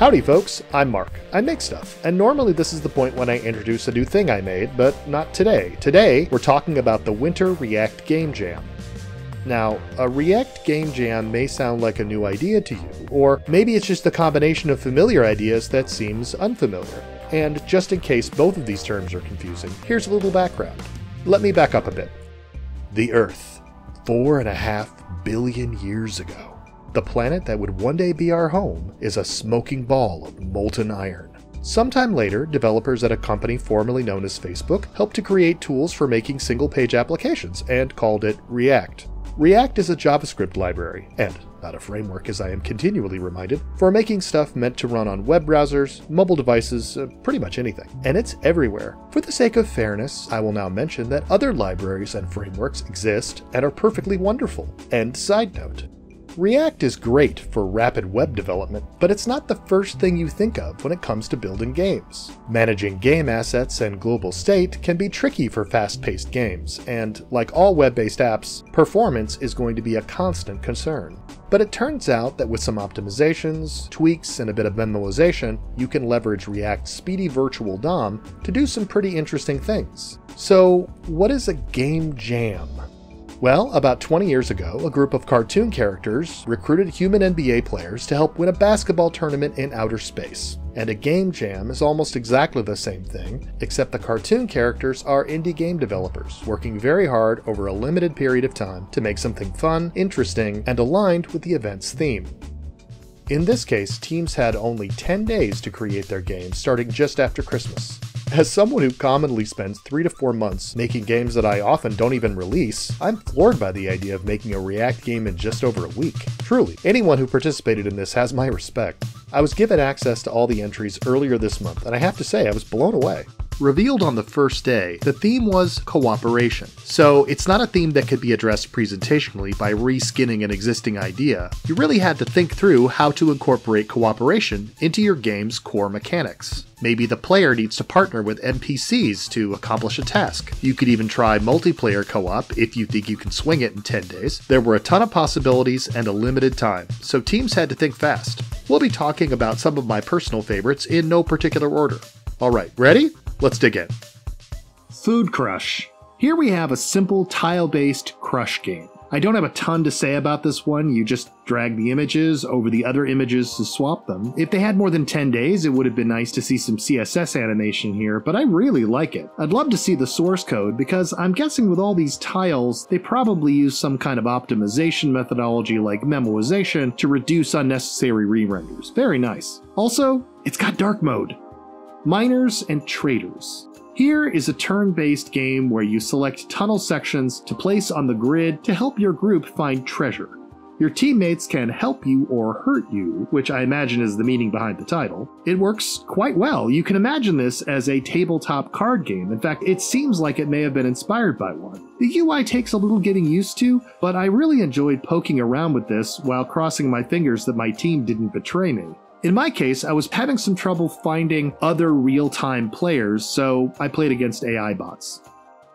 Howdy, folks. I'm Mark. I make stuff, and normally this is the point when I introduce a new thing I made, but not today. Today, we're talking about the Winter React Game Jam. Now, a React Game Jam may sound like a new idea to you, or maybe it's just a combination of familiar ideas that seems unfamiliar. And just in case both of these terms are confusing, here's a little background. Let me back up a bit. The Earth, four and a half billion years ago. The planet that would one day be our home is a smoking ball of molten iron. Sometime later, developers at a company formerly known as Facebook helped to create tools for making single page applications and called it React. React is a JavaScript library, and not a framework as I am continually reminded, for making stuff meant to run on web browsers, mobile devices, uh, pretty much anything. And it's everywhere. For the sake of fairness, I will now mention that other libraries and frameworks exist and are perfectly wonderful. And side note, React is great for rapid web development, but it's not the first thing you think of when it comes to building games. Managing game assets and global state can be tricky for fast-paced games, and like all web-based apps, performance is going to be a constant concern. But it turns out that with some optimizations, tweaks, and a bit of memoization, you can leverage React's speedy virtual DOM to do some pretty interesting things. So, what is a game jam? Well, about 20 years ago, a group of cartoon characters recruited human NBA players to help win a basketball tournament in outer space. And a game jam is almost exactly the same thing, except the cartoon characters are indie game developers, working very hard over a limited period of time to make something fun, interesting, and aligned with the event's theme. In this case, teams had only 10 days to create their game, starting just after Christmas. As someone who commonly spends three to four months making games that I often don't even release, I'm floored by the idea of making a React game in just over a week. Truly, anyone who participated in this has my respect. I was given access to all the entries earlier this month, and I have to say, I was blown away. Revealed on the first day, the theme was cooperation. So it's not a theme that could be addressed presentationally by reskinning an existing idea. You really had to think through how to incorporate cooperation into your game's core mechanics. Maybe the player needs to partner with NPCs to accomplish a task. You could even try multiplayer co op if you think you can swing it in 10 days. There were a ton of possibilities and a limited time, so teams had to think fast. We'll be talking about some of my personal favorites in no particular order. Alright, ready? Let's dig in. Food Crush. Here we have a simple tile based crush game. I don't have a ton to say about this one, you just drag the images over the other images to swap them. If they had more than 10 days, it would have been nice to see some CSS animation here, but I really like it. I'd love to see the source code because I'm guessing with all these tiles, they probably use some kind of optimization methodology like memoization to reduce unnecessary re-renders. Very nice. Also, it's got dark mode. Miners and Traitors. Here is a turn-based game where you select tunnel sections to place on the grid to help your group find treasure. Your teammates can help you or hurt you, which I imagine is the meaning behind the title. It works quite well. You can imagine this as a tabletop card game. In fact, it seems like it may have been inspired by one. The UI takes a little getting used to, but I really enjoyed poking around with this while crossing my fingers that my team didn't betray me. In my case, I was having some trouble finding other real time players, so I played against AI bots.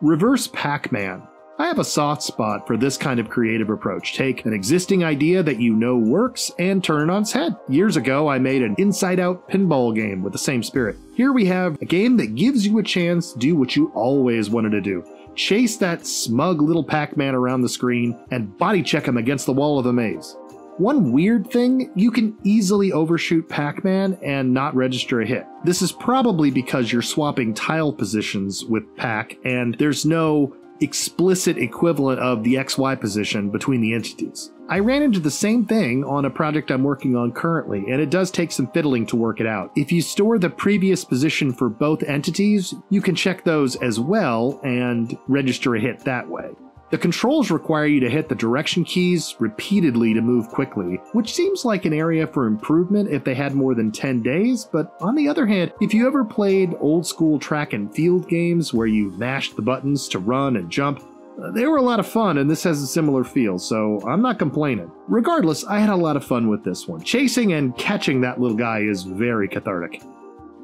Reverse Pac Man. I have a soft spot for this kind of creative approach. Take an existing idea that you know works and turn it on its head. Years ago, I made an inside out pinball game with the same spirit. Here we have a game that gives you a chance to do what you always wanted to do chase that smug little Pac Man around the screen and body check him against the wall of the maze. One weird thing, you can easily overshoot Pac Man and not register a hit. This is probably because you're swapping tile positions with Pac, and there's no explicit equivalent of the XY position between the entities. I ran into the same thing on a project I'm working on currently, and it does take some fiddling to work it out. If you store the previous position for both entities, you can check those as well and register a hit that way. The controls require you to hit the direction keys repeatedly to move quickly, which seems like an area for improvement if they had more than 10 days, but on the other hand, if you ever played old school track and field games where you mashed the buttons to run and jump, uh, they were a lot of fun, and this has a similar feel, so I'm not complaining. Regardless, I had a lot of fun with this one. Chasing and catching that little guy is very cathartic.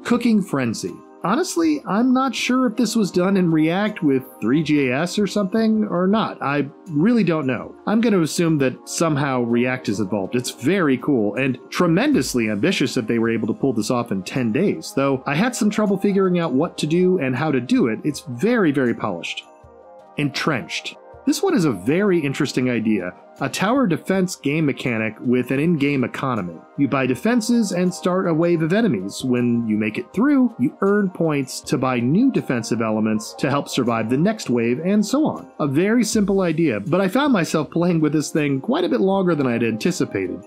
Cooking Frenzy. Honestly, I'm not sure if this was done in React with Three.js or something or not. I really don't know. I'm going to assume that somehow React is involved. It's very cool and tremendously ambitious that they were able to pull this off in 10 days, though I had some trouble figuring out what to do and how to do it. It's very, very polished. Entrenched. This one is a very interesting idea. A tower defense game mechanic with an in-game economy. You buy defenses and start a wave of enemies. When you make it through, you earn points to buy new defensive elements to help survive the next wave, and so on. A very simple idea, but I found myself playing with this thing quite a bit longer than I'd anticipated.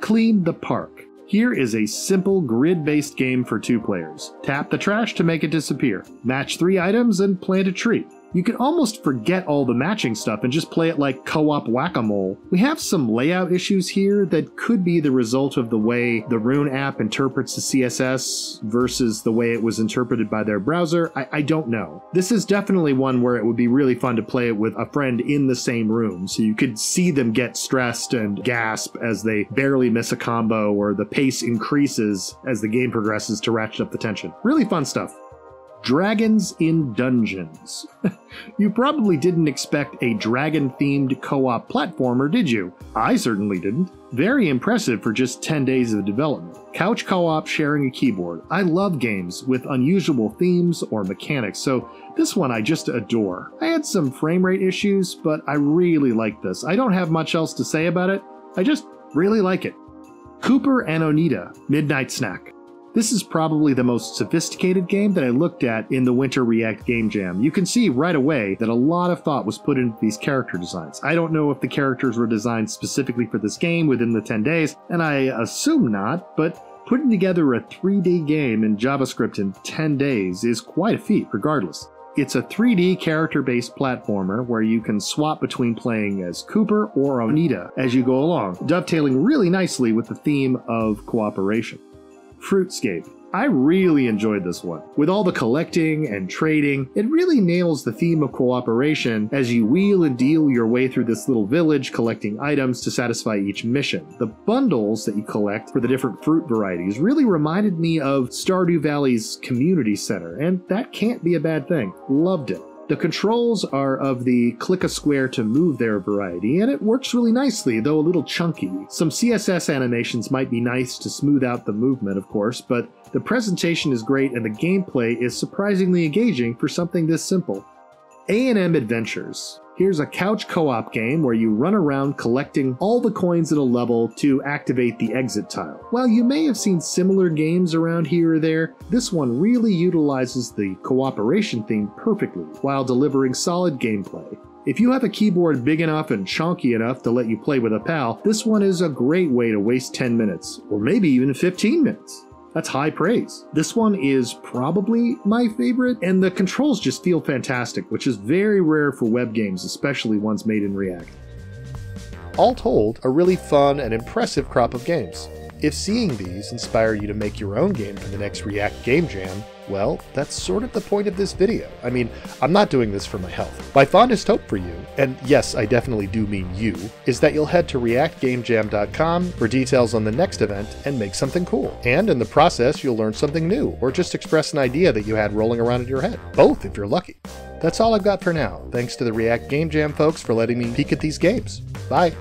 Clean the Park. Here is a simple grid-based game for two players. Tap the trash to make it disappear. Match three items and plant a tree you can almost forget all the matching stuff and just play it like co-op whack-a-mole. We have some layout issues here that could be the result of the way the Rune app interprets the CSS versus the way it was interpreted by their browser. I, I don't know. This is definitely one where it would be really fun to play it with a friend in the same room, so you could see them get stressed and gasp as they barely miss a combo or the pace increases as the game progresses to ratchet up the tension. Really fun stuff. Dragons in Dungeons. you probably didn't expect a dragon themed co op platformer, did you? I certainly didn't. Very impressive for just 10 days of development. Couch co op sharing a keyboard. I love games with unusual themes or mechanics, so this one I just adore. I had some frame rate issues, but I really like this. I don't have much else to say about it, I just really like it. Cooper and Onita Midnight Snack. This is probably the most sophisticated game that I looked at in the Winter React Game Jam. You can see right away that a lot of thought was put into these character designs. I don't know if the characters were designed specifically for this game within the 10 days, and I assume not, but putting together a 3D game in JavaScript in 10 days is quite a feat regardless. It's a 3D character based platformer where you can swap between playing as Cooper or Onita as you go along, dovetailing really nicely with the theme of cooperation. Fruitscape. I really enjoyed this one. With all the collecting and trading, it really nails the theme of cooperation as you wheel and deal your way through this little village collecting items to satisfy each mission. The bundles that you collect for the different fruit varieties really reminded me of Stardew Valley's community center, and that can't be a bad thing. Loved it. The controls are of the click a square to move their variety, and it works really nicely, though a little chunky. Some CSS animations might be nice to smooth out the movement, of course, but the presentation is great and the gameplay is surprisingly engaging for something this simple. A&M Adventures. Here's a couch co-op game where you run around collecting all the coins in a level to activate the exit tile. While you may have seen similar games around here or there, this one really utilizes the cooperation theme perfectly while delivering solid gameplay. If you have a keyboard big enough and chunky enough to let you play with a pal, this one is a great way to waste 10 minutes, or maybe even 15 minutes. That's high praise. This one is probably my favorite, and the controls just feel fantastic, which is very rare for web games, especially ones made in React. All told, a really fun and impressive crop of games. If seeing these inspire you to make your own game for the next React Game Jam, well, that's sort of the point of this video. I mean, I'm not doing this for my health. My fondest hope for you, and yes, I definitely do mean you, is that you'll head to reactgamejam.com for details on the next event and make something cool. And in the process, you'll learn something new, or just express an idea that you had rolling around in your head. Both, if you're lucky. That's all I've got for now. Thanks to the React Game Jam folks for letting me peek at these games. Bye.